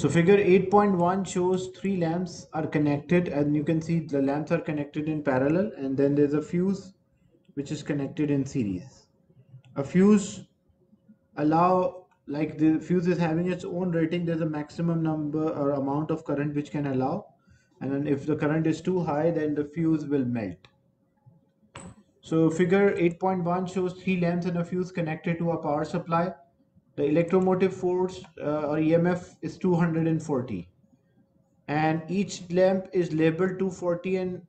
So figure 8.1 shows three lamps are connected and you can see the lamps are connected in parallel and then there's a fuse which is connected in series. A fuse allow like the fuse is having its own rating there's a maximum number or amount of current which can allow and then if the current is too high then the fuse will melt. So figure 8.1 shows three lamps and a fuse connected to a power supply. The electromotive force uh, or EMF is 240 and each lamp is labeled 240 and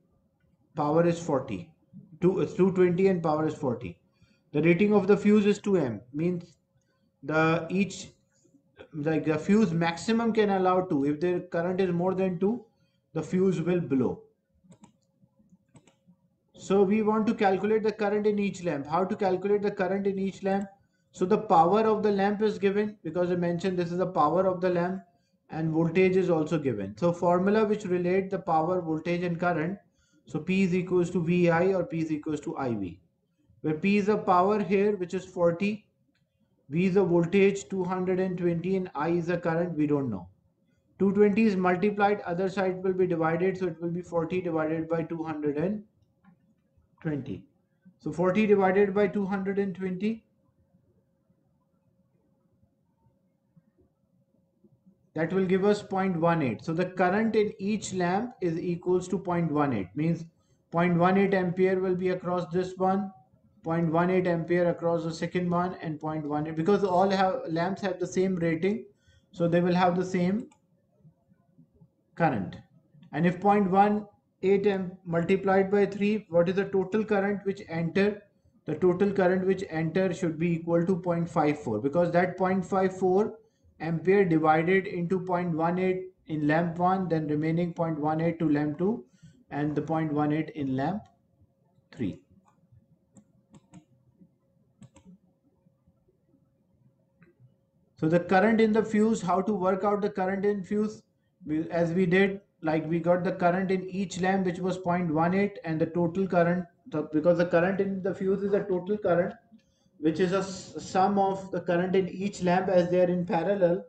power is 40 Two, it's 220 and power is 40 the rating of the fuse is 2m means the each like the fuse maximum can allow 2 if the current is more than 2 the fuse will blow so we want to calculate the current in each lamp how to calculate the current in each lamp so the power of the lamp is given because I mentioned this is the power of the lamp and voltage is also given. So formula which relate the power, voltage and current. So P is equals to VI or P is equals to IV. Where P is the power here which is 40. V is the voltage 220 and I is the current we don't know. 220 is multiplied other side will be divided so it will be 40 divided by 220. So 40 divided by 220 that will give us 0.18 so the current in each lamp is equals to 0.18 means 0.18 ampere will be across this one 0.18 ampere across the second one and 0.18 because all have lamps have the same rating. So they will have the same current. And if 0.18 amp multiplied by 3 what is the total current which enter? The total current which enter should be equal to 0.54 because that 0.54 ampere divided into 0.18 in lamp 1 then remaining 0.18 to lamp 2 and the 0.18 in lamp 3 so the current in the fuse how to work out the current in fuse? As we did like we got the current in each lamp which was 0.18 and the total current because the current in the fuse is the total current which is a sum of the current in each lamp as they are in parallel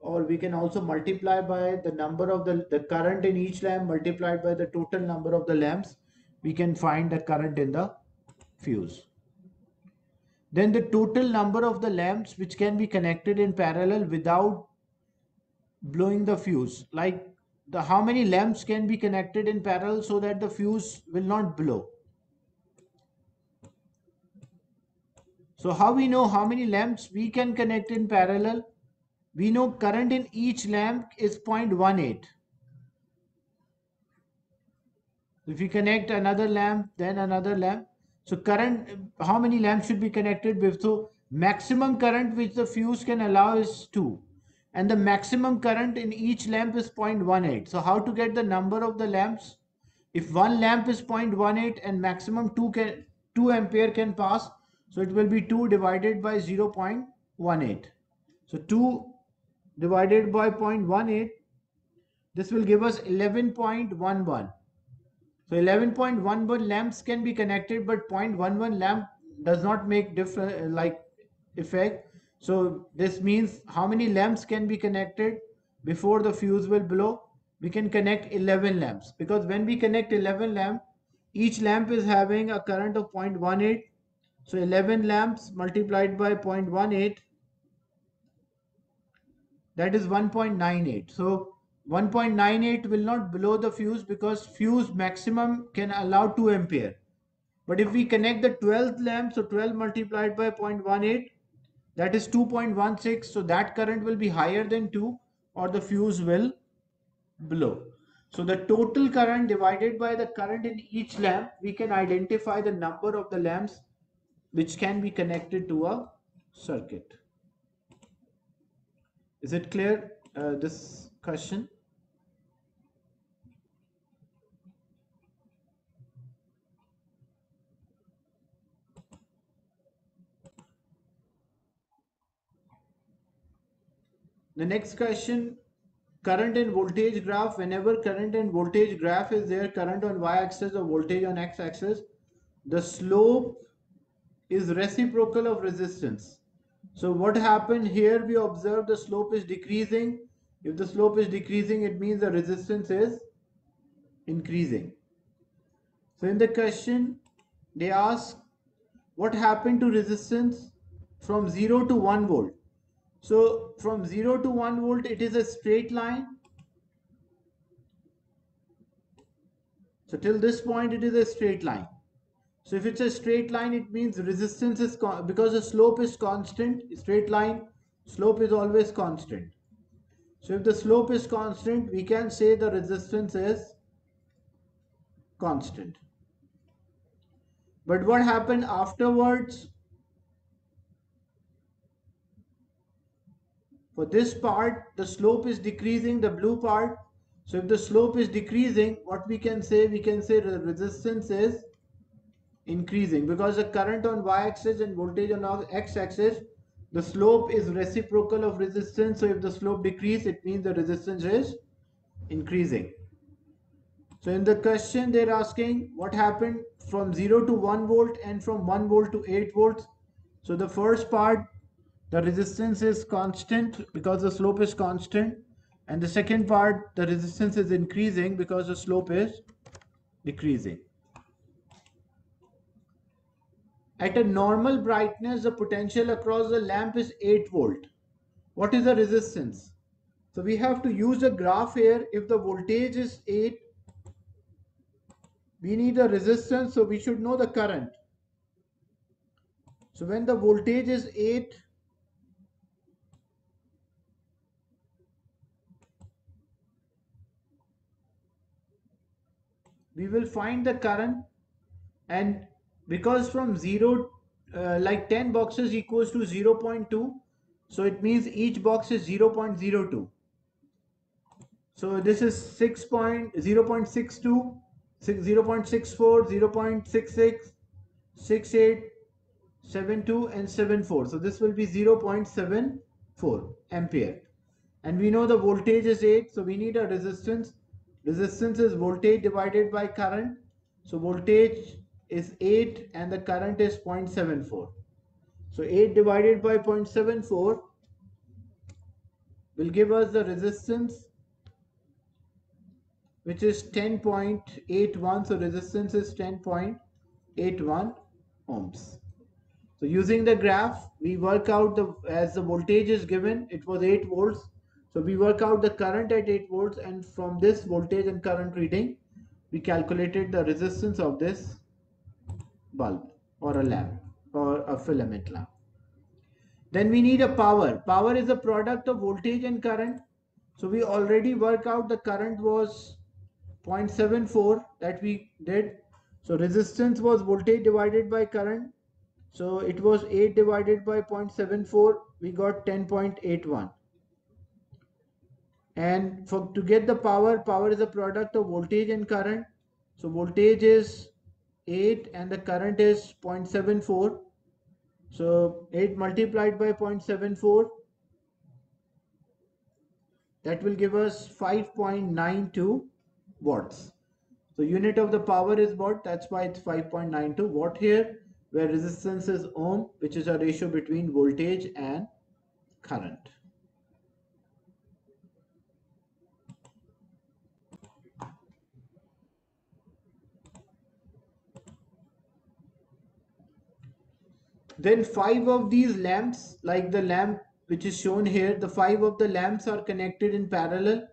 or we can also multiply by the number of the, the current in each lamp multiplied by the total number of the lamps we can find the current in the fuse. Then the total number of the lamps which can be connected in parallel without blowing the fuse like the how many lamps can be connected in parallel so that the fuse will not blow So how we know how many lamps we can connect in parallel? We know current in each lamp is 0.18. If we connect another lamp, then another lamp. So current, how many lamps should be connected with? So maximum current which the fuse can allow is 2. And the maximum current in each lamp is 0.18. So how to get the number of the lamps? If one lamp is 0.18 and maximum 2, can, 2 ampere can pass, so it will be 2 divided by 0 0.18. So 2 divided by 0.18, this will give us 11.11. So 11.11 lamps can be connected, but 0.11 lamp does not make different like effect. So this means how many lamps can be connected before the fuse will blow? We can connect 11 lamps because when we connect 11 lamp, each lamp is having a current of 0.18 so 11 lamps multiplied by 0.18 that is 1.98. So 1.98 will not blow the fuse because fuse maximum can allow 2 ampere. But if we connect the 12th lamp, so 12 multiplied by 0.18 that is 2.16 so that current will be higher than 2 or the fuse will blow. So the total current divided by the current in each lamp we can identify the number of the lamps which can be connected to a circuit. Is it clear uh, this question? The next question, current and voltage graph. Whenever current and voltage graph is there, current on y-axis or voltage on x-axis, the slope is reciprocal of resistance. So what happened here, we observe the slope is decreasing. If the slope is decreasing, it means the resistance is increasing. So in the question, they ask what happened to resistance from 0 to 1 volt. So from 0 to 1 volt, it is a straight line. So till this point, it is a straight line. So if it's a straight line, it means resistance is, because the slope is constant, straight line, slope is always constant. So if the slope is constant, we can say the resistance is constant. But what happened afterwards? For this part, the slope is decreasing, the blue part. So if the slope is decreasing, what we can say? We can say the resistance is increasing because the current on y-axis and voltage on x-axis, the slope is reciprocal of resistance. So if the slope decrease, it means the resistance is increasing. So in the question, they're asking what happened from 0 to 1 volt and from 1 volt to 8 volts. So the first part, the resistance is constant because the slope is constant. And the second part, the resistance is increasing because the slope is decreasing. At a normal brightness, the potential across the lamp is 8 volt. What is the resistance? So we have to use a graph here. If the voltage is 8 we need a resistance so we should know the current so when the voltage is 8 we will find the current and because from 0 uh, like 10 boxes equals to 0 0.2 so it means each box is 0 0.02 so this is 6 point, 0 0.62 0 0.64, 0 0.66, 68, 72 and 74. So this will be 0 0.74 ampere. And we know the voltage is 8. So we need a resistance. Resistance is voltage divided by current. So voltage is 8 and the current is 0.74. So 8 divided by 0.74 will give us the resistance which is 10.81 so resistance is 10.81 ohms so using the graph we work out the as the voltage is given it was 8 volts so we work out the current at 8 volts and from this voltage and current reading we calculated the resistance of this bulb or a lamp or a filament lamp then we need a power power is a product of voltage and current so we already work out the current was 0.74 that we did. So resistance was voltage divided by current. So it was 8 divided by 0.74. We got 10.81. And for to get the power, power is a product of voltage and current. So voltage is 8 and the current is 0.74. So 8 multiplied by 0.74 that will give us 5.92 watts. So unit of the power is watt, that's why it's 5.92 watt here, where resistance is ohm, which is a ratio between voltage and current. Then five of these lamps, like the lamp which is shown here, the five of the lamps are connected in parallel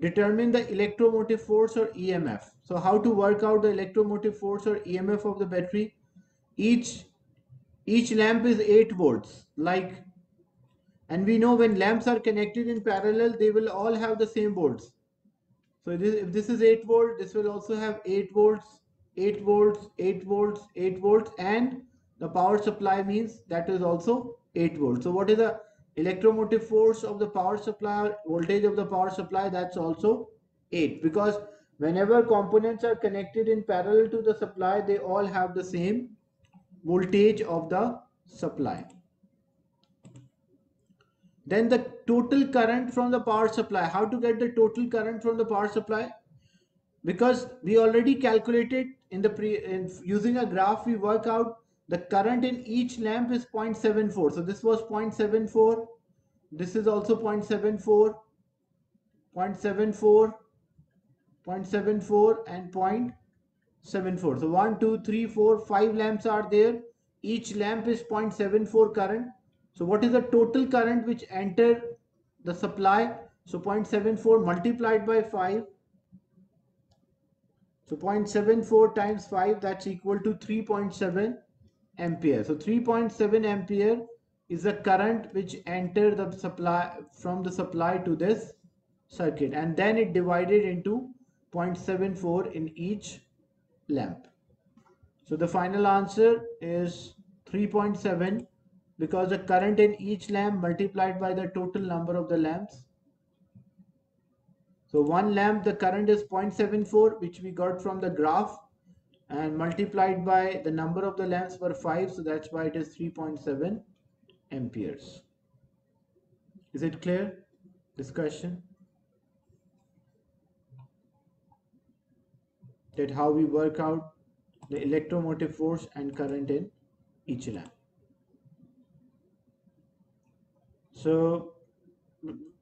determine the electromotive force or EMF. So how to work out the electromotive force or EMF of the battery? Each each lamp is 8 volts like and we know when lamps are connected in parallel they will all have the same volts. So this, if this is 8 volt this will also have 8 volts 8 volts 8 volts 8 volts and the power supply means that is also 8 volts. So what is the electromotive force of the power supply voltage of the power supply? That's also 8 because whenever components are connected in parallel to the supply they all have the same voltage of the supply. Then the total current from the power supply. How to get the total current from the power supply? Because we already calculated in the pre in using a graph we work out the current in each lamp is 0.74 so this was 0.74 this is also 0.74 0.74 0.74 and 0.74 so 1 2 3 4 5 lamps are there. Each lamp is 0.74 current. So what is the total current which enter the supply? So 0.74 multiplied by 5 so 0.74 times 5 that's equal to 3.7 ampere. So 3.7 ampere is the current which enter the supply from the supply to this circuit and then it divided into 0.74 in each lamp. So the final answer is 3.7 because the current in each lamp multiplied by the total number of the lamps so one lamp, the current is 0.74, which we got from the graph and multiplied by the number of the lamps were 5. So that's why it is 3.7 amperes. Is it clear? Discussion? That how we work out the electromotive force and current in each lamp. So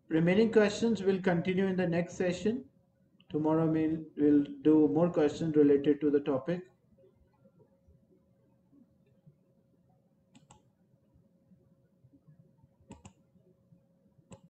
remaining questions will continue in the next session. Tomorrow we'll, we'll do more questions related to the topic.